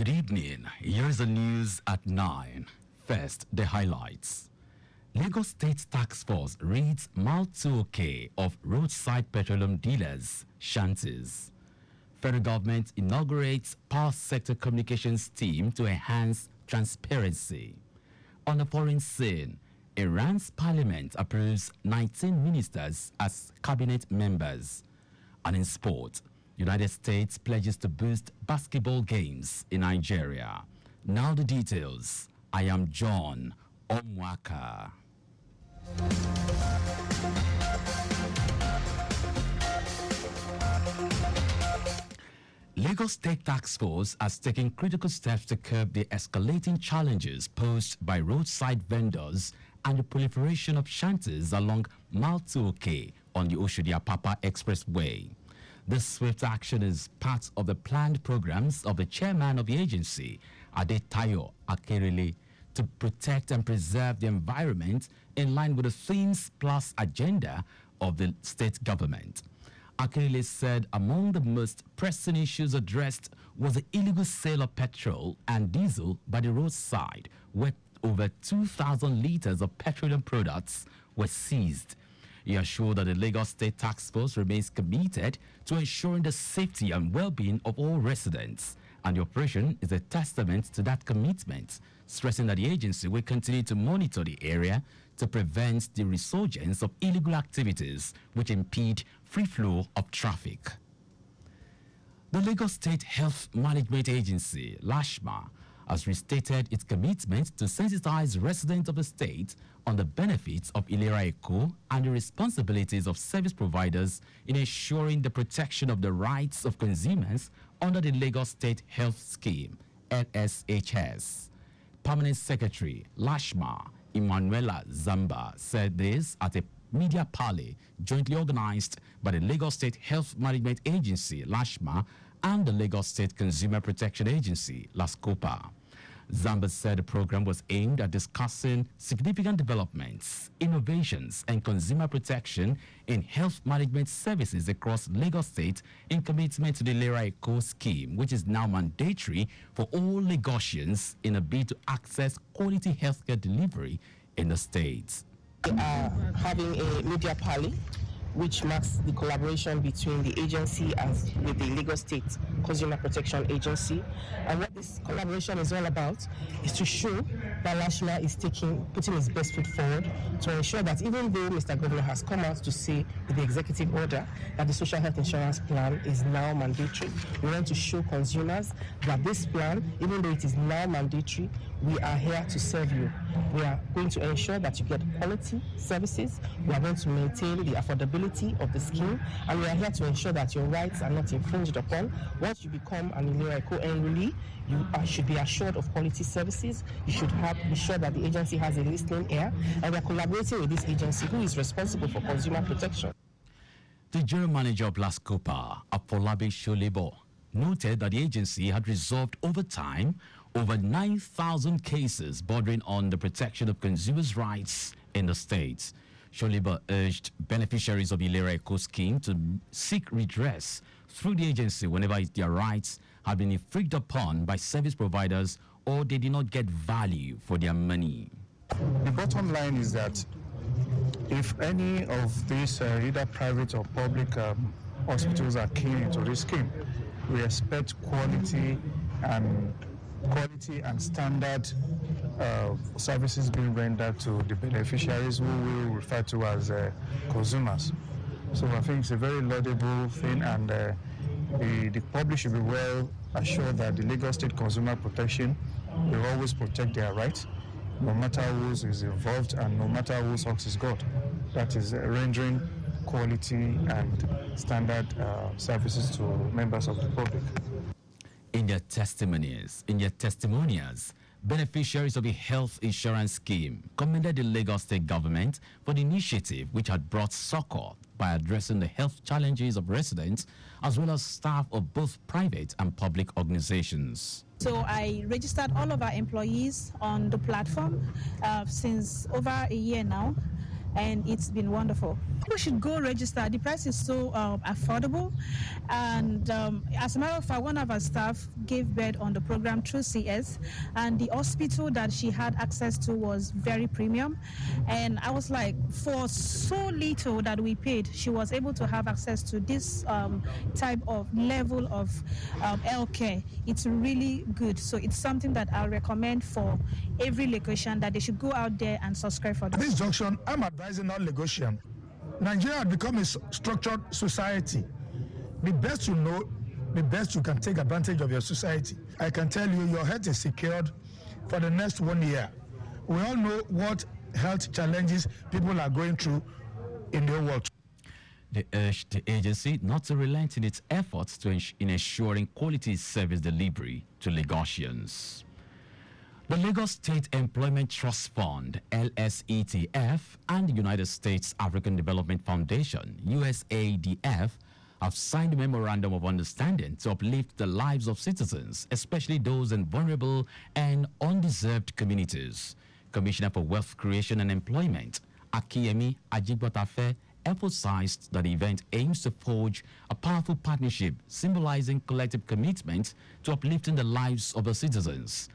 Good evening. Here's the news at 9. First, the highlights. Lagos State Task Force reads Maltuoke of roadside petroleum dealers, shanties. Federal government inaugurates power sector communications team to enhance transparency. On the foreign scene, Iran's parliament approves 19 ministers as cabinet members. And in sport, United States pledges to boost basketball games in Nigeria. Now the details. I am John Omoaka. Lagos State Task Force has taken critical steps to curb the escalating challenges posed by roadside vendors and the proliferation of shanties along Maltuoke on the Oshodi-Apapa Expressway. This swift action is part of the planned programs of the chairman of the agency, Ade Adetayo Akerele, to protect and preserve the environment in line with the Themes Plus agenda of the state government. Akerele said among the most pressing issues addressed was the illegal sale of petrol and diesel by the roadside, where over 2,000 liters of petroleum products were seized. He assured that the Lagos State Task Force remains committed to ensuring the safety and well-being of all residents, and the operation is a testament to that commitment, stressing that the agency will continue to monitor the area to prevent the resurgence of illegal activities which impede free flow of traffic. The Lagos State Health Management Agency, LASHMA, has restated its commitment to sensitize residents of the state on the benefits of Ilera Eko and the responsibilities of service providers in ensuring the protection of the rights of consumers under the Lagos State Health Scheme, LSHS. Permanent Secretary, Lashma, Emmanuella Zamba, said this at a media parley jointly organized by the Lagos State Health Management Agency, LASHMA, and the Lagos State Consumer Protection Agency, LASCOPA. Zamba said the program was aimed at discussing significant developments, innovations, and consumer protection in health management services across Lagos State in commitment to the Lera Eco scheme, which is now mandatory for all Lagosians in a bid to access quality healthcare delivery in the state. We are having a media parley which marks the collaboration between the agency and with the Lagos State Consumer Protection Agency. And what this collaboration is all about is to show that Lashma is taking putting his best foot forward to ensure that even though Mr. Governor has come out to say with the executive order that the social health insurance plan is now mandatory, we want to show consumers that this plan, even though it is now mandatory, we are here to serve you. We are going to ensure that you get quality services. We are going to maintain the affordability of the scheme, and we are here to ensure that your rights are not infringed upon. Once you become an Ilera enrollee, you are, should be assured of quality services. You should have be sure that the agency has a listening ear, and we are collaborating with this agency who is responsible for consumer protection. The general manager of Lascopa, Afolabi Solebo, noted that the agency had resolved over time over 9,000 cases bordering on the protection of consumers' rights in the state. Solebo urged beneficiaries of the Ilera Eko scheme to seek redress through the agency whenever their rights have been infringed upon by service providers or they did not get value for their money. The bottom line is that if any of these uh, either private or public um, hospitals are keen into this scheme, we expect quality and quality and standard uh, services being rendered to the beneficiaries who we refer to as uh, consumers. So I think it's a very laudable thing and uh, the, the public should be well assured that the Lagos State Consumer Protection will always protect their rights no matter who is involved and no matter whose ox is got. That is uh, rendering quality and standard uh, services to members of the public. In their testimonies, in their testimonials, beneficiaries of the health insurance scheme commended the Lagos state government for the initiative which had brought succor by addressing the health challenges of residents as well as staff of both private and public organizations. So I registered all of our employees on the platform uh, since over a year now. And it's been wonderful. People should go register. The price is so um, affordable, and um, as a matter of fact, one of our staff gave birth on the program through CS, and the hospital that she had access to was very premium, and I was like, for so little that we paid, she was able to have access to this um, type of level of um, health care. It's really good. So it's something that I'll recommend for every location that they should go out there and subscribe for. At this junction, I'm advising all Lagosian. Nigeria has become a structured society. The best you know, the best you can take advantage of your society. I can tell you, your health is secured for the next one year. We all know what health challenges people are going through in the world. They urged the agency not to relent in its efforts to ens- in ensuring quality service delivery to Lagosians. The Lagos State Employment Trust Fund, LSETF, and the United States African Development Foundation, USADF, have signed a memorandum of understanding to uplift the lives of citizens, especially those in vulnerable and undeserved communities. Commissioner for Wealth Creation and Employment, Akinyemi Ajigbotafe, emphasized that the event aims to forge a powerful partnership symbolizing collective commitment to uplifting the lives of the citizens.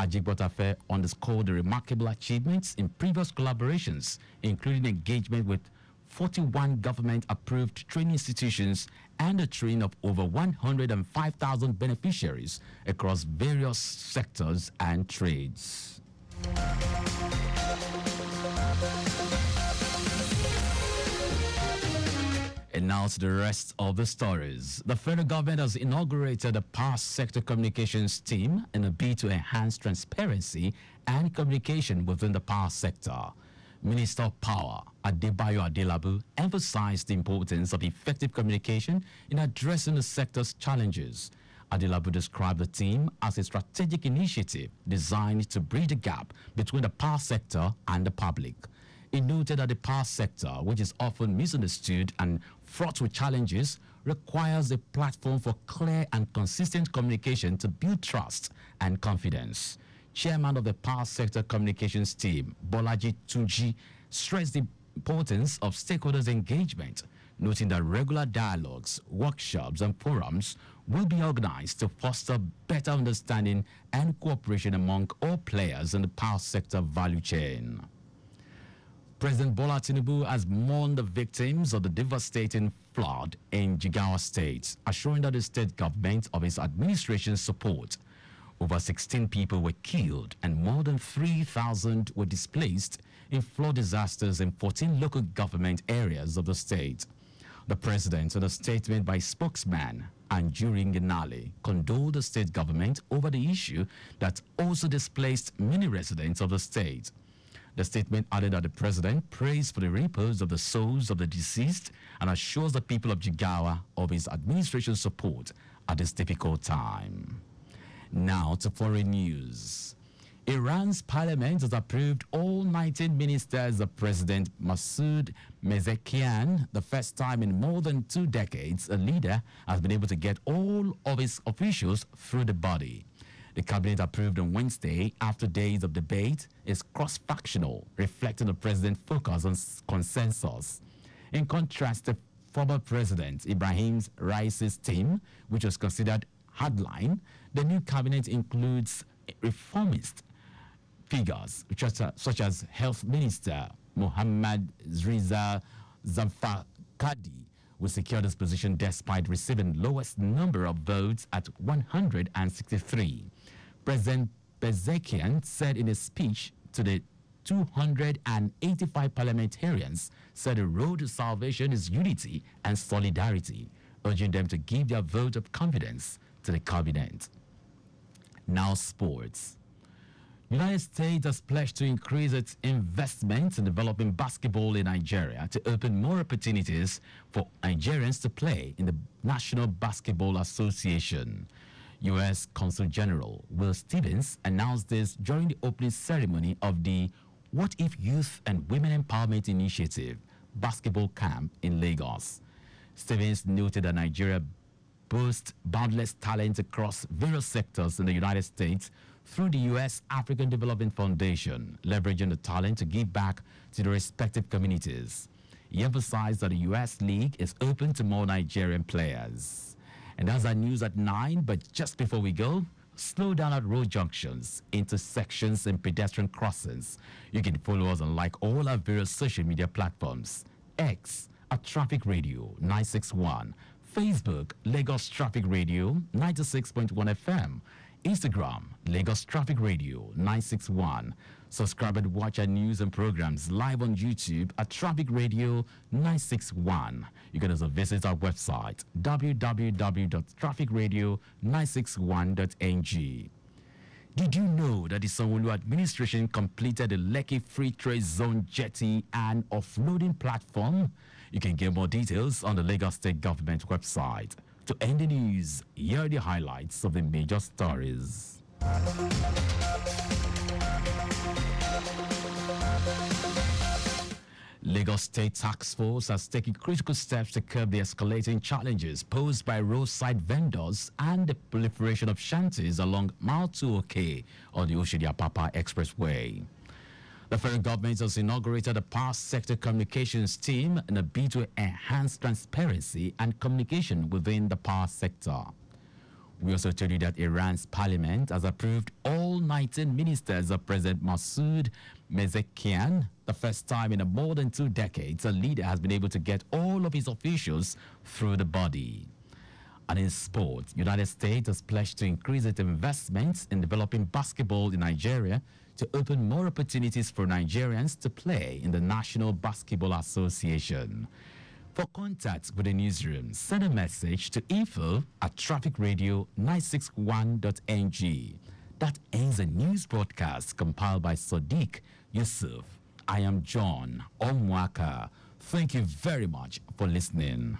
Ajigbotafe underscored the remarkable achievements in previous collaborations, including engagement with 41 government-approved training institutions and the training of over 105,000 beneficiaries across various sectors and trades. And now to the rest of the stories. The federal government has inaugurated a power sector communications team in a bid to enhance transparency and communication within the power sector. Minister of Power, Adebayo Adelabu, emphasized the importance of effective communication in addressing the sector's challenges. Adelabu described the team as a strategic initiative designed to bridge the gap between the power sector and the public. He noted that the power sector, which is often misunderstood and fraught with challenges, requires a platform for clear and consistent communication to build trust and confidence. Chairman of the Power Sector Communications Team, Bolaji Tunji, stressed the importance of stakeholders' engagement, noting that regular dialogues, workshops, and forums will be organized to foster better understanding and cooperation among all players in the power sector value chain. President Bola Tinubu has mourned the victims of the devastating flood in Jigawa State, assuring that the state government of his administration's support. Over 16 people were killed and more than 3,000 were displaced in flood disasters in 14 local government areas of the state. The president, in a statement by spokesman Ajuri Ngelale, condoled the state government over the issue that also displaced many residents of the state. The statement added that the president prays for the repose of the souls of the deceased and assures the people of Jigawa of his administration's support at this difficult time. Now to foreign news. Iran's parliament has approved all 19 ministers of President Masoud Pezeshkian, the first time in more than two decades a leader has been able to get all of his officials through the body. The cabinet approved on Wednesday after days of debate is cross-factional, reflecting the president's focus on consensus. In contrast to former President Ibrahim Raisi's team, which was considered hardline, the new cabinet includes reformist figures such as, Health Minister Muhammad Riza Zafarghandi who secured this position despite receiving the lowest number of votes at 163. President Pezeshkian said in a speech to the 285 parliamentarians said the road to salvation is unity and solidarity, urging them to give their vote of confidence to the cabinet. Now sports. United States has pledged to increase its investment in developing basketball in Nigeria to open more opportunities for Nigerians to play in the National Basketball Association. U.S. Consul General Will Stevens announced this during the opening ceremony of the What If Youth and Women Empowerment Initiative basketball camp in Lagos. Stevens noted that Nigeria boasts boundless talent across various sectors in the United States, through the U.S. African Development Foundation, leveraging the talent to give back to the respective communities. He emphasized that the U.S. League is open to more Nigerian players. And that's our news at 9, but just before we go, slow down at road junctions, intersections, and pedestrian crossings. You can follow us on like all our various social media platforms. X at Traffic Radio 961, Facebook Lagos Traffic Radio 96.1 FM, Instagram Lagos Traffic Radio 961. Subscribe and watch our news and programs live on YouTube at Traffic Radio 961. You can also visit our website www.trafficradio961.ng. Did you know that the Sanwo-Olu administration completed the Lekki Free Trade Zone jetty and offloading platform? You can get more details on the Lagos State Government website. To end the news, here are the highlights of the major stories. Lagos State Task Force has taken critical steps to curb the escalating challenges posed by roadside vendors and the proliferation of shanties along Mile 2OK on the Oshodi-Apapa Expressway. The federal government has inaugurated a power sector communications team in a bid to enhance transparency and communication within the power sector. We also told you that Iran's parliament has approved all 19 ministers of President Masoud Pezeshkian. The first time in more than two decades, a leader has been able to get all of his officials through the body. And in sport, the United States has pledged to increase its investments in developing basketball in Nigeria to open more opportunities for Nigerians to play in the National Basketball Association. For contact with the newsroom, send a message to info at trafficradio961.ng. That ends a news broadcast compiled by Sadiq Yusuf. I am John Omoaka. Thank you very much for listening.